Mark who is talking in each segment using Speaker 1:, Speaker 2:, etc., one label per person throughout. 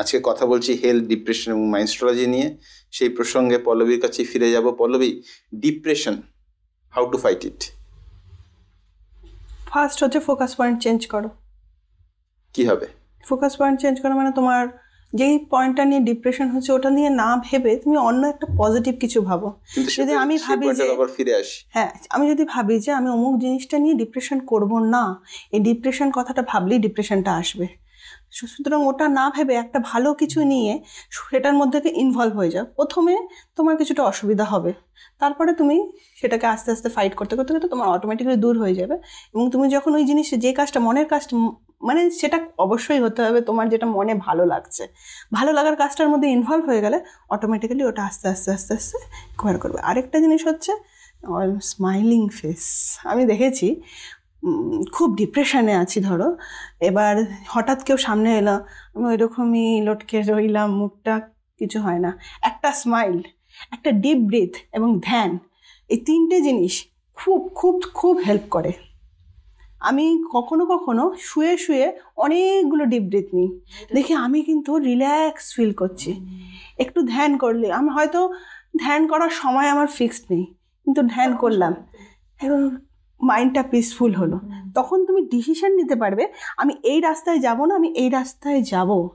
Speaker 1: আজকে কথা বলছি হেলথ ডিপ্রেশন এবং মাইন্ডস্ট্রোলজি নিয়ে। সেই প্রসঙ্গে পল্লবীর কাছে ফিরে যাব। Pallavi depression how to fight it
Speaker 2: first হচ্ছে ফোকাস পয়েন্ট চেঞ্জ করো।
Speaker 1: কি হবে?
Speaker 2: ফোকাস পয়েন্ট চেঞ্জ করা মানে তোমার যেই পয়েন্টটা নিয়ে ডিপ্রেশন হচ্ছে ওটা নিয়ে না ভেবে তুমি অন্য একটা পজিটিভ কিছু ভাবো। যদি আমি ভাবি যে
Speaker 1: আবার ফিরে আসি।
Speaker 2: হ্যাঁ আমি যদি ভাবি যে আমি অমুক জিনিসটা নিয়ে ডিপ্রেশন করব না এই ডিপ্রেশন কথাটা ভাবলেই ডিপ্রেশনটা আসবে। সুতরাং ওটা না ভেবে একটা ভালো কিছু নিয়ে সেটার মধ্যে ইনভলভ হয়ে যাও। প্রথমে তোমার কিছুটা অসুবিধা হবে। তারপরে তুমি সেটাকে আস্তে আস্তে ফাইট করতে করতে করতে তোমার অটোমেটিক্যালি দূর হয়ে যাবে এবং তুমি যখন ওই জিনিস, যে কাজটা মনের কাজটা ম- মানে সেটা অবশ্যই হতে হবে, তোমার যেটা মনে ভালো লাগছে। ভালো লাগার কাজটার মধ্যে ইনভলভ হয়ে গেলে অটোমেটিক্যালি ওটা আস্তে আস্তে আস্তে আস্তে কভার করবে। আরেকটা জিনিস হচ্ছে স্মাইলিং ফেস আমি দেখেছি খুব ডিপ্রেশনে আছি, ধরো। এবার হঠাৎ কেউ সামনে এলো, আমি ওইরকমই লটকে রইলাম, মুখটা কিছু হয় না। একটা স্মাইল একটা ডিপ ব্রিথ এবং ধ্যান, এই তিনটে জিনিস খুব খুব খুব হেল্প করে। আমি কখনো কখনো শুয়ে শুয়ে অনেকগুলো ডিপ ব্রিথ নিই। দেখি আমি কিন্তু রিল্যাক্স ফিল করছি। একটু ধ্যান করলে, আমি হয়তো ধ্যান করার সময় আমার ফিক্সড নেই, কিন্তু ধ্যান করলাম। এবং মাইন্ডটা পিসফুল হলো। তখন তুমি ডিসিশন নিতে পারবে আমি এই রাস্তায় যাব না আমি এই রাস্তায় যাব।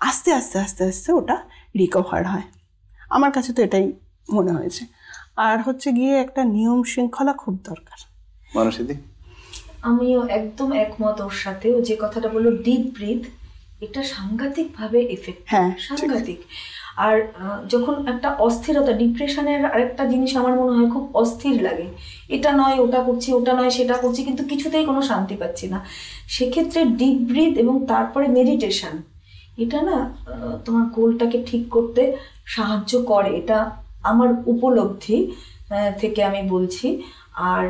Speaker 2: আস্তে আস্তে আস্তে আস্তে ওটা রিকভার হয়। আমার কাছে তো এটাই মনে হয়েছে। আর হচ্ছে গিয়ে একটা নিয়ম শৃঙ্খলা খুব দরকার।
Speaker 1: মানসিদি?
Speaker 3: আমিও একদম একমত ওর সাথে। ও যে কথাটা বলল ডিপ ব্রিথ এটা সাংঘাতিক ভাবে এফেক্ট
Speaker 2: হ্যাঁ
Speaker 3: সাংঘাতিক। আর যখন একটা অস্থিরতা ডিপ্রেশনের আরেকটা জিনিস আমার মনে হয় খুব অস্থির লাগে। এটা নয়, ওটা করছি, ওটা নয়, সেটা করছি, কিন্তু কিছুতেই কোনো শান্তি পাচ্ছি না। সেক্ষেত্রে ডিপ ব্রিথ এবং তারপরে মেডিটেশন এটা না তোমার গোলটাকে ঠিক করতে সাহায্য করে। এটা আমার উপলব্ধি থেকে আমি বলছি। আর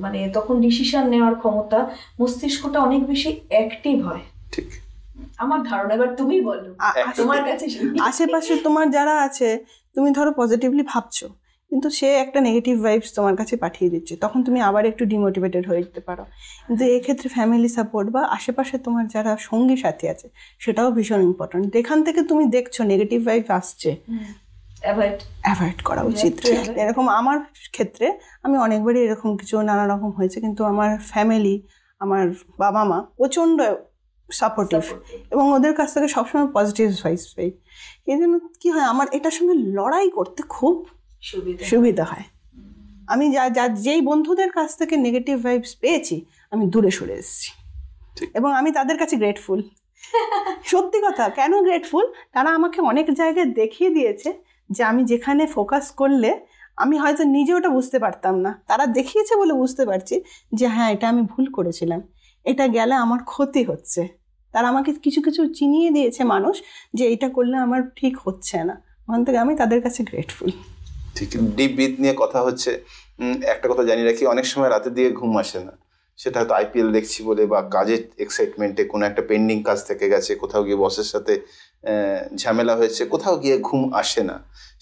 Speaker 3: মানে তখন ডিসিশন নেওয়ার ক্ষমতা মস্তিষ্কটা অনেক বেশি অ্যাক্টিভ হয়।
Speaker 1: ঠিক।
Speaker 3: আমার ধারণা এবার তুমি বলো। তোমার কাছে
Speaker 2: আশেপাশে তোমার যারা আছে তুমি ধরো পজিটিভলি ভাবছ কিন্তু সে একটা নেগেটিভ ভাইবস তোমার কাছে পাঠিয়ে দিচ্ছে। তখন তুমি আবার একটু ডিমোটিভেটেড হয়ে যেতে পারো। কিন্তু এক্ষেত্রে ফ্যামিলি সাপোর্ট বা আশেপাশে তোমার যারা সঙ্গী সাথী আছে সেটাও ভীষণ ইম্পর্ট্যান্ট যেখান থেকে তুমি দেখছ নেগেটিভ ভাইব আসছে।
Speaker 3: অ্যাভয়েড
Speaker 2: অ্যাভয়েড করা উচিত। এরকম আমার ক্ষেত্রে আমি অনেকবারই এরকম কিছু নানা রকম হয়েছে কিন্তু আমার ফ্যামিলি আমার বাবা মা প্রচণ্ড সাপোর্টিভ এবং ওদের কাছ থেকে সবসময় পজিটিভ ভাইস পাই। এই জন্য কী হয় আমার এটার সঙ্গে লড়াই করতে খুব
Speaker 3: সুবিধা।
Speaker 2: সুবিধা হয়। আমি যা যা যেই বন্ধুদের কাছ থেকে নেগেটিভ ভাইবস পেয়েছি আমি দূরে সরে এসেছি। এবং আমি তাদের কাছে গ্রেটফুল সত্যি কথা কেন গ্রেটফুল তারা আমাকে অনেক জায়গায় দেখিয়ে দিয়েছে যে আমি যেখানে ফোকাস করলে আমি হয়তো নিজে ওটা বুঝতে পারতাম না। তারা দেখিয়েছে বলে বুঝতে পারছি যে হ্যাঁ এটা আমি ভুল করেছিলাম। এটা গেলে আমার ক্ষতি হচ্ছে। তারা আমাকে কিছু কিছু চিনিয়ে দিয়েছে মানুষ যে এটা করলে আমার ঠিক হচ্ছে না। ওখান থেকে আমি তাদের কাছে গ্রেটফুল
Speaker 1: ঠিক ডিপ ব্রিথ নিয়ে কথা হচ্ছে। একটা কথা জানি রাখি, অনেক সময় রাতের দিকে ঘুম আসে না। সেটা হয়তো আইপিএল দেখছি বলে বা কাজের এক্সাইটমেন্টে কোনো একটা পেন্ডিং কাজ থেকে গেছে, কোথাও গিয়ে বসের সাথে ঝামেলা হয়েছে, কোথাও গিয়ে ঘুম আসে না।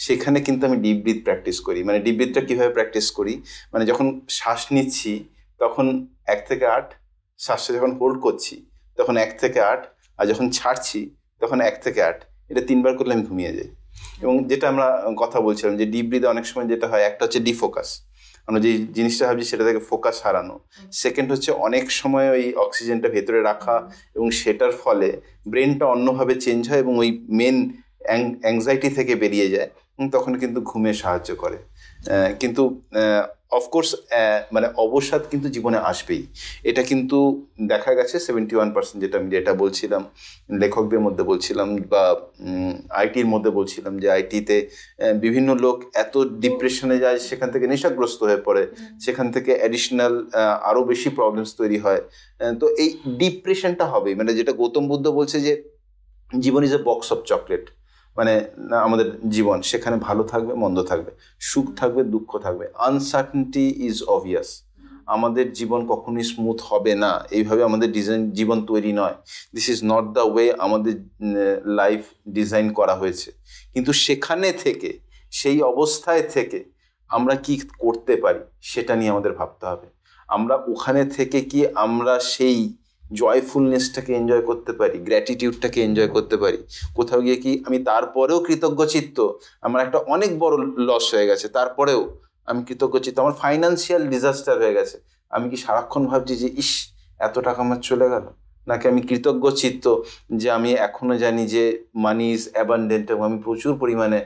Speaker 1: সেখানে কিন্তু আমি ডিপ ব্রিথ প্র্যাকটিস করি। মানে ডিপ ব্রিথটা কীভাবে প্র্যাকটিস করি? মানে যখন শ্বাস নিচ্ছি, তখন এক থেকে আট শ্বাসটা যখন হোল্ড করছি, তখন এক থেকে আট, আর যখন ছাড়ছি, তখন এক থেকে আট। এটা তিনবার করলে আমি ঘুমিয়ে যাই। এবং যেটা আমরা কথা বলছিলাম যে ডিপ ব্রিদে অনেক সময় যেটা হয়, একটা হচ্ছে ডিফোকাস আমরা যে জিনিসটা ভাবছি সেটা থেকে ফোকাস হারানো। সেকেন্ড হচ্ছে অনেক সময় ওই অক্সিজেনটা ভেতরে রাখা এবং সেটার ফলে ব্রেনটা অন্যভাবে চেঞ্জ হয় এবং ওই মেন অ্যাংজাইটি থেকে বেরিয়ে যায়। তখন কিন্তু ঘুমে সাহায্য করে। কিন্তু অফকোর্স মানে অবসাদ কিন্তু জীবনে আসবেই। এটা কিন্তু দেখা গেছে সেভেন্টি ওয়ান পার্সেন্ট যেটা আমি যেটা বলছিলাম লেখকদের মধ্যে বলছিলাম বা আইটির মধ্যে বলছিলাম যে আইটিতে বিভিন্ন লোক এত ডিপ্রেশনে যায় সেখান থেকে নেশাগ্রস্ত হয়ে পড়ে। সেখান থেকে অ্যাডিশনাল আরও বেশি প্রবলেমস তৈরি হয়। তো এই ডিপ্রেশনটা হবে মানে যেটা গৌতম বুদ্ধ বলছে যে জীবন is a box of chocolate মানে আমাদের জীবন, সেখানে ভালো থাকবে, মন্দ থাকবে, সুখ থাকবে, দুঃখ থাকবে আনসার্টেনটি ইজ অবভিয়াস আমাদের জীবন কখনোই স্মুথ হবে না। এইভাবে আমাদের ডিজাইন জীবন তৈরি নয়। This is not the way আমাদের লাইফ ডিজাইন করা হয়েছে। কিন্তু সেখানে থেকে, সেই অবস্থায় থেকে আমরা কি করতে পারি, সেটা নিয়ে আমাদের ভাবতে হবে। আমরা ওখানে থেকে কি আমরা সেই জয়ফুলনেসটাকে এনজয় করতে পারি গ্র্যাটিটিউডটাকে এনজয় করতে পারি। কোথাও গিয়ে কি আমি তারপরেও কৃতজ্ঞ চিত্ত আমার একটা অনেক বড় লস হয়ে গেছে, তারপরেও আমি কৃতজ্ঞ চিত্ত আমার ফাইন্যান্সিয়াল ডিজাস্টার হয়ে গেছে। আমি কি সারাক্ষণ ভাবছি যে, ইস, এত টাকা আমার চলে গেল? নাকি আমি কৃতজ্ঞ চিত্ত যে আমি এখনও জানি যে মানি ইজ অ্যাবান্ডেন্ট এবং আমি প্রচুর পরিমাণে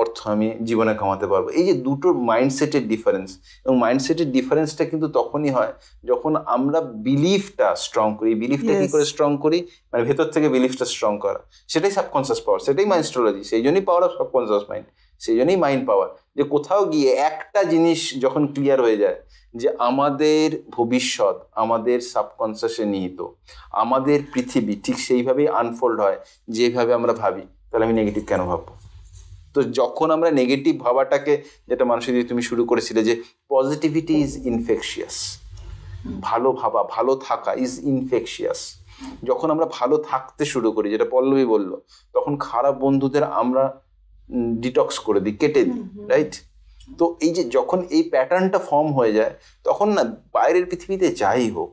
Speaker 1: অর্থ আমি জীবনে কামাতে পারব। এই যে দুটোর মাইন্ডসেটের ডিফারেন্স এবং মাইন্ডসেটের ডিফারেন্সটা কিন্তু তখনই হয় যখন আমরা বিলিফটা স্ট্রং করি। বিলিফটা কি. করে স্ট্রং করি? মানে ভেতর থেকে বিলিফটা স্ট্রং করা। সেটাই সাবকনসিয়াস পাওয়ার সেটাই মাইন্ডস্ট্রোলজি সেই জন্যই পাওয়ার অফ সাবকনসিয়াস মাইন্ড সেই জন্যই মাইন্ড পাওয়ার যে কোথাও গিয়ে একটা জিনিস যখন ক্লিয়ার হয়ে যায়, যে আমাদের ভবিষ্যৎ, আমাদের সাবকনসিয়াসে নিহিত, আমাদের পৃথিবী ঠিক সেইভাবেই আনফোল্ড হয় যেভাবে আমরা ভাবি, তাহলে আমি নেগেটিভ কেন ভাববো? তো যখন আমরা নেগেটিভ ভাবাটাকে, যেটা মানুষের দিয়ে তুমি শুরু করেছিলে, যে পজিটিভিটি ইজ ইনফেকশিয়াস ভালো ভাবা, ভালো থাকা ইজ ইনফেকশিয়াস যখন আমরা ভালো থাকতে শুরু করি, যেটা পল্লবী বলল, তখন খারাপ বন্ধুদের আমরা ডিটক্স করে দিই কেটে দিই রাইট তো এই যে যখন এই প্যাটার্নটা ফর্ম হয়ে যায় তখন না বাইরের পৃথিবীতে যাই হোক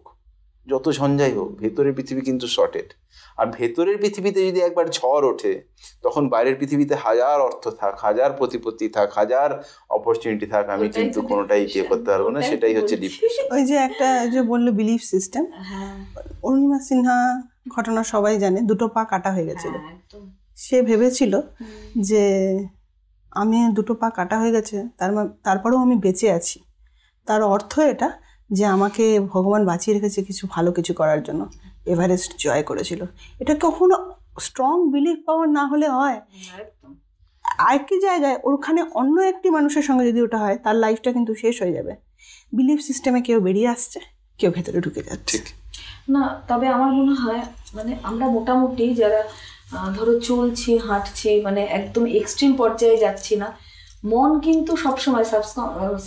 Speaker 1: যত ঝঞ্ঝাই হোক ভেতরের পৃথিবী কিন্তু শর্টেড আর ভেতরের পৃথিবীতে যদি একবার ঝড় ওঠে তখন বাইরের পৃথিবীতে হাজার অর্থ থাক হাজার প্রতিপত্তি থাক হাজার অপরচুনিটি থাক আমি কিন্তু কোনোটাই ইয়ে করতে পারব না সেটাই হচ্ছে। ডিপ্রেশন
Speaker 2: ওই যে একটা যে বলল বিলিফ সিস্টেম
Speaker 3: হ্যাঁ।
Speaker 2: অরুণিমা সিনহা ঘটনা সবাই জানে দুটো পা কাটা হয়ে গেছিল।
Speaker 3: হ্যাঁ,
Speaker 2: সে ভেবেছিল যে আমি দুটো পা কাটা হয়ে গেছে তার তারপরেও আমি বেঁচে আছি। তার অর্থ এটা যে আমাকে ভগবান বাঁচিয়ে রেখেছে কিছু ভালো কিছু করার জন্য। এভারেস্ট জয় করেছিল। এটা কখনো স্ট্রং বিলিফ পাওয়ার না হলে হয়। একই জায়গায় ওখানে অন্য একটি মানুষের সঙ্গে যদি ওটা হয় তার লাইফটা কিন্তু শেষ হয়ে যাবে। বিলিফ সিস্টেমে কেউ বেরিয়ে আসছে কেউ ভেতরে ঢুকে যাচ্ছে।
Speaker 3: না তবে আমার মনে হয় মানে আমরা মোটামুটি যারা ধরো চলছি, হাঁটছি মানে একদম এক্সট্রিম পর্যায়ে যাচ্ছি না। মন কিন্তু সবসময়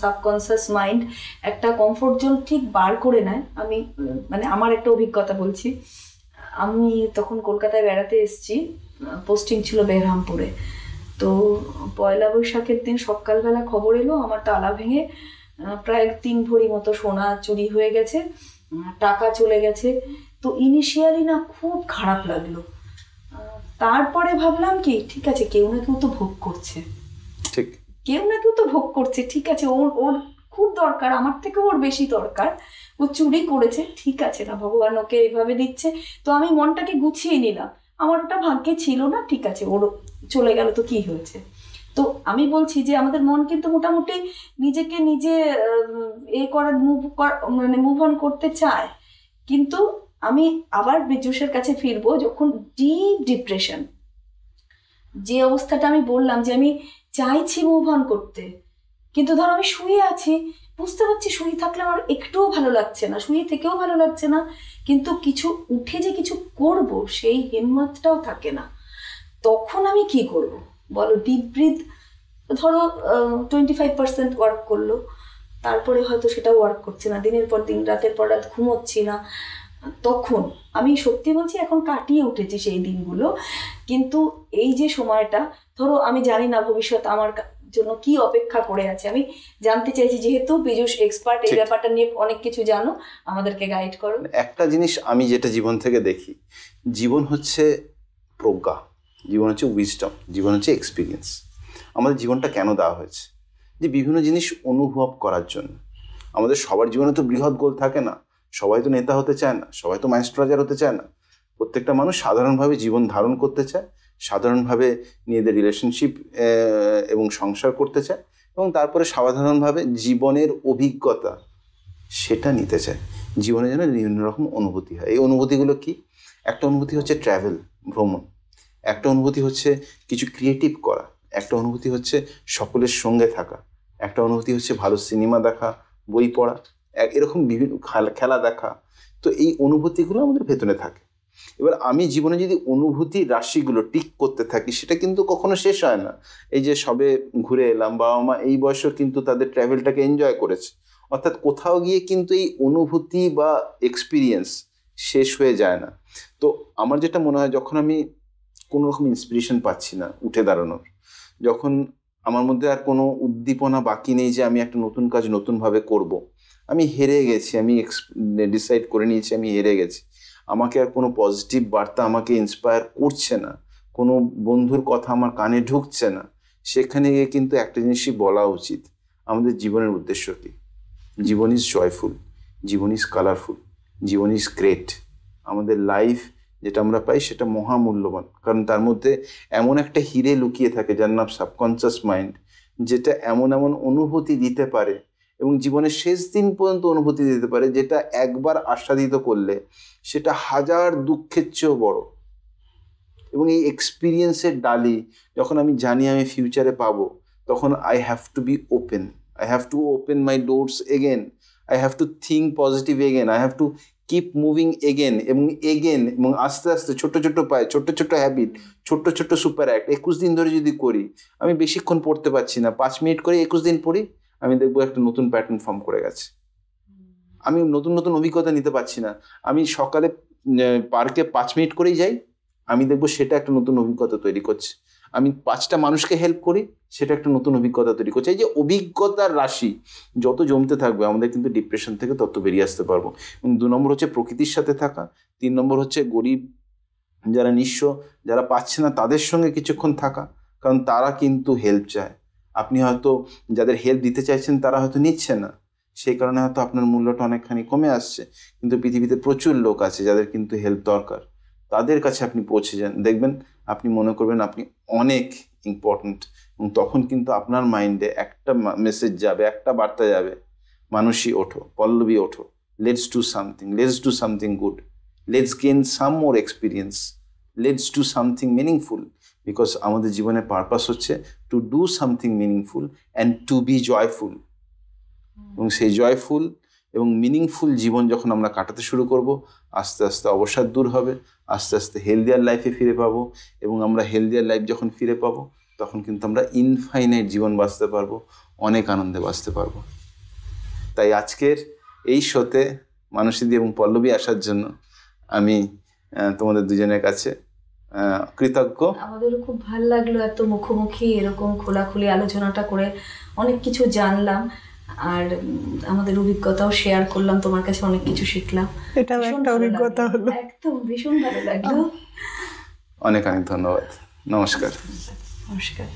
Speaker 3: সাবকনসিয়াস মাইন্ড একটা কমফোর্ট জোন ঠিক বার করে নেয়। আমি মানে আমার একটা অভিজ্ঞতা বলছি। আমি তখন কলকাতায় বেড়াতে এসেছি পোস্টিং ছিল বেরহামপুরে তো পয়লা বৈশাখের দিন সকালবেলা খবর এলো, আমার তালা ভেঙে প্রায় তিন ভরি মতো সোনা চুরি হয়ে গেছে টাকা চলে গেছে। তো ইনিশিয়ালি না খুব খারাপ লাগল। তারপরে ভাবলাম কি ঠিক আছে কেউ না কেউ তো ভোগ করছে।
Speaker 1: ঠিক।
Speaker 3: কেউ না কেউ তো ভোগ করছে ঠিক আছে ওর ওর খুব দরকার আমার থেকে ওর বেশি দরকার। ও চুরি করেছে ঠিক আছে না ভগবান ওকে এইভাবে দিচ্ছে। তো আমি মনটাকে গুছিয়ে নিলাম। আমার ওটা ভাগ্যে ছিল না ঠিক আছে ওর চলে গেল তো কি হয়েছে। তো আমি বলছি যে আমাদের মন কিন্তু মোটামুটি নিজেকে নিজে এ করার মুভ মানে মুভ অন করতে চায়। কিন্তু আমি আবার বিজুষের কাছে ফিরবো যখন ডিপ ডিপ্রেশন যে অবস্থাটা আমি বললাম যে আমি চাইছি মুভ অন করতে, কিন্তু ধর আমি শুয়ে আছি, বুঝতে পারছি শুয়ে থাকলে আমার একটুও ভালো লাগছে না, শুয়ে থেকেও ভালো লাগছে না, কিন্তু কিছু উঠে যে কিছু করব সেই হিম্মতটাও থাকে না। তখন আমি কি করব? বলো ডিপ ধরো টোয়েন্টি ফাইভ পার্সেন্ট ওয়ার্ক করল, তারপরে হয়তো সেটা ওয়ার্ক করছে না, দিনের পর দিন, রাতের পর রাত ঘুমোচ্ছি না তখন আমি সত্যি বলছি এখন কাটিয়ে উঠেছি সেই দিনগুলো। কিন্তু এই যে সময়টা ধরো আমি জানি না ভবিষ্যৎ আমার জন্য কি অপেক্ষা করে আছে। আমি জানতে চাইছি যেহেতু পীযুষ এক্সপার্ট এই ব্যাপারটা নিয়ে অনেক কিছু জানো আমাদেরকে গাইড করো।
Speaker 1: একটা জিনিস আমি যেটা জীবন থেকে দেখি জীবন হচ্ছে প্রজ্ঞা জীবন হচ্ছে উইজডম জীবন হচ্ছে এক্সপিরিয়েন্স আমাদের জীবনটা কেন দেওয়া হয়েছে? যে বিভিন্ন জিনিস অনুভব করার জন্য। আমাদের সবার জীবনে তো বৃহৎ গোল থাকে না। সবাই তো নেতা হতে চায় না, সবাই তো মাইস্ট্রাজার হতে চায় না। প্রত্যেকটা মানুষ সাধারণভাবে জীবন ধারণ করতে চায়, সাধারণভাবে নিজেদের রিলেশনশিপ এবং সংসার করতে চায়, এবং তারপরে সাধারণভাবে জীবনের অভিজ্ঞতা সেটা নিতে চায়। জীবনে যেন বিভিন্ন রকম অনুভূতি হয়। এই অনুভূতিগুলো কি? একটা অনুভূতি হচ্ছে ট্রাভেল ভ্রমণ। একটা অনুভূতি হচ্ছে কিছু ক্রিয়েটিভ করা। একটা অনুভূতি হচ্ছে সকলের সঙ্গে থাকা। একটা অনুভূতি হচ্ছে ভালো সিনেমা দেখা, বই পড়া। এরকম বিভিন্ন খেলা- দেখা। তো এই অনুভূতিগুলো আমাদের ভেতরে থাকে। এবার আমি জীবনে যদি অনুভূতি রাশিগুলো টিক করতে থাকি, সেটা কিন্তু কখনো শেষ হয় না। এই যে সবে ঘুরে এলাম, বাবা মা এই বয়সেও কিন্তু তাদের ট্রাভেলটাকে এনজয় করেছে। অর্থাৎ কোথাও গিয়ে কিন্তু এই অনুভূতি বা এক্সপিরিয়েন্স শেষ হয়ে যায় না। তো আমার যেটা মনে হয়, যখন আমি কোনো রকম ইন্সপিরেশন পাচ্ছি না উঠে দাঁড়ানোর, যখন আমার মধ্যে আর কোনো উদ্দীপনা বাকি নেই যে আমি একটা নতুন কাজ নতুনভাবে করব। আমি হেরে গেছি, আমি ডিসাইড করে নিয়েছি, আমি হেরে গেছি। আমাকে আর কোনো পজিটিভ বার্তা আমাকে ইন্সপায়ার করছে না। কোনো বন্ধুর কথা আমার কানে ঢুকছে না। সেখানে গিয়ে কিন্তু একটা জিনিসই বলা উচিত। আমাদের জীবনের উদ্দেশ্য কি? জীবন ইজ জয়ফুল জীবন ইজ কালারফুল জীবন ইজ গ্রেট আমাদের লাইফ যেটা আমরা পাই সেটা মহামূল্যবান। কারণ তার মধ্যে এমন একটা হিরে লুকিয়ে থাকে যার নাম সাবকনসিয়াস মাইন্ড যেটা এমন এমন অনুভূতি দিতে পারে এবং জীবনের শেষ দিন পর্যন্ত অনুভূতি দিতে পারে, যেটা একবার আস্বাদিত করলে সেটা হাজার দুঃখের চেয়েও বড়। এবং এই এক্সপিরিয়েন্সের ডালি যখন আমি জানি আমি ফিউচারে পাবো, তখন I have to be open I have to open my doors again I have to think positive again I have to keep moving again এবং এগেন এবং আস্তে আস্তে ছোট্ট ছোট্ট পায়ে ছোট্ট ছোট্ট হ্যাবিট ছোট্ট ছোট্ট সুপার অ্যাক্ট একুশ দিন ধরে যদি করি, আমি বেশিক্ষণ পড়তে পারছি না। পাঁচ মিনিট করে একুশ দিন পড়ি আমি দেখব একটা নতুন প্যাটার্ন ফর্ম করে গেছে। আমি নতুন নতুন অভিজ্ঞতা নিতে পারছি না। আমি সকালে পার্কে পাঁচ মিনিট করেই যাই আমি দেখব সেটা একটা নতুন অভিজ্ঞতা তৈরি করছে। আমি পাঁচটা মানুষকে হেল্প করি সেটা একটা নতুন অভিজ্ঞতা তৈরি করছে। এই যে অভিজ্ঞতার রাশি যত জমতে থাকবে আমাদের কিন্তু ডিপ্রেশন থেকে তত বেরিয়ে আসতে পারব। এবং দু নম্বর হচ্ছে প্রকৃতির সাথে থাকা তিন নম্বর হচ্ছে গরিব যারা নিঃস্ব যারা পাচ্ছে না তাদের সঙ্গে কিছুক্ষণ থাকা কারণ তারা কিন্তু হেল্প চায়। আপনি হয়তো যাদের হেল্প দিতে চাইছেন, তারা হয়তো নিচ্ছে না। সেই কারণে হয়তো আপনার মূল্যটা অনেকখানি কমে আসছে। কিন্তু পৃথিবীতে প্রচুর লোক আছে যাদের কিন্তু হেল্প দরকার। তাদের কাছে আপনি পৌঁছে যান। দেখবেন আপনি মনে করবেন আপনি অনেক ইম্পর্ট্যান্ট এবং তখন কিন্তু আপনার মাইন্ডে একটা মেসেজ যাবে, একটা বার্তা যাবে, মানুষই ওঠো, পল্লবী ওঠো let's do something let's do something good let's gain some more experience let's do something meaningful because আমাদের জীবনের পারপাস হচ্ছে to do something meaningful and to be joyful এবং সেই জয়ফুল এবং মিনিংফুল জীবন যখন আমরা কাটাতে শুরু করব আস্তে আস্তে অবসাদ দূর হবে আস্তে আস্তে হেলদিয়ার লাইফে ফিরে পাবো এবং আমরা হেলদিয়ার লাইফ যখন ফিরে পাবো তখন কিন্তু আমরা ইনফাইনাইট জীবন বাঁচতে পারব অনেক আনন্দে বাঁচতে পারব। তাই আজকের এই শোতে মানসীদি এবং পল্লবী আসার জন্য আমি তোমাদের দুজনের কাছে কৃতজ্ঞ।
Speaker 3: আমাদেরও খুব ভালো লাগল এত মুখোমুখি এরকম খোলাখুলি আলোচনাটা করে। অনেক কিছু জানলাম আর আমাদের অভিজ্ঞতাও শেয়ার করলাম। তোমার কাছে অনেক কিছু শিখলাম।
Speaker 2: এটাও একটা অভিজ্ঞতা হলো।
Speaker 3: একদম ভীষণ ভালো লাগল।
Speaker 1: অনেক অনেক ধন্যবাদ। নমস্কার।
Speaker 3: নমস্কার।